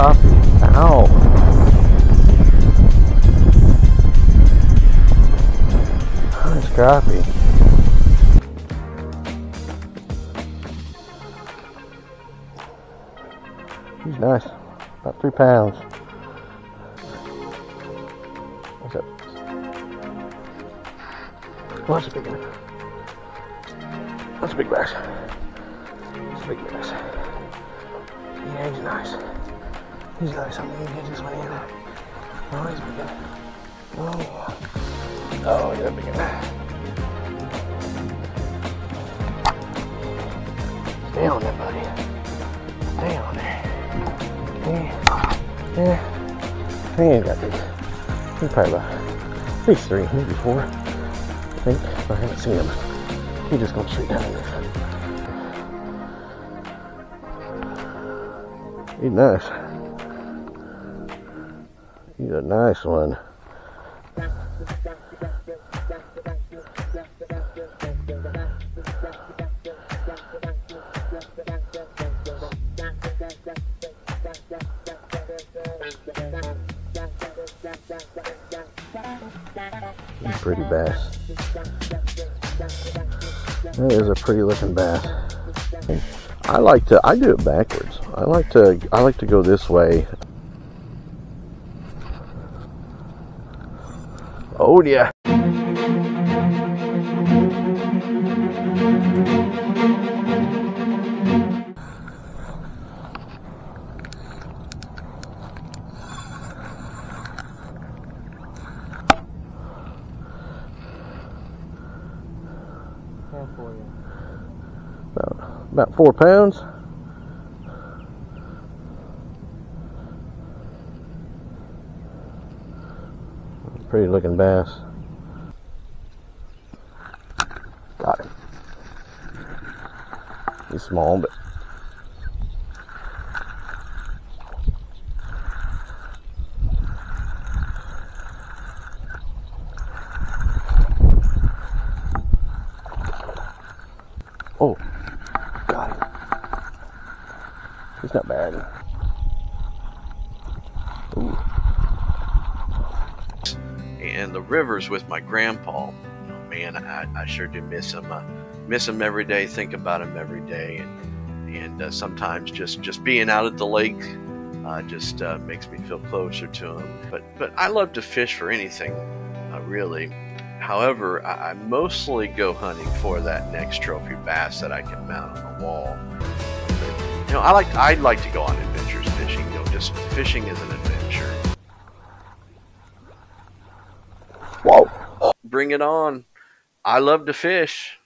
crappie. Ow. Nice crappie. He's nice. About three pounds. What's up? What's a big one? That's a big bass. That's a big bass. Yeah, he's nice. He's gonna get this one in. Oh, he's big. Oh, oh, yeah, big one. Stay on there, buddy. Stay on there. Yeah. Yeah. He ain't got big. He's probably about at least three, maybe four. I think. I haven't seen him. He just straight down in there. He's nice. He's a nice one. Pretty bass. That is a pretty looking bass. I like to I do it backwards. I like to I like to go this way. Oh yeah. About, about four pounds. Pretty looking bass. Got him. He's small, but oh, got him. He's not bad. Ooh. And the rivers with my grandpa. Oh, man, I, I sure do miss him. I miss him every day. Think about him every day, and and uh, sometimes just just being out at the lake uh, just uh, makes me feel closer to him. But but I love to fish for anything, uh, really. However, I, I mostly go hunting for that next trophy bass that I can mount on the wall. You know, I like I like to go on adventures fishing. You know, just fishing is an Bring it on. I love to fish.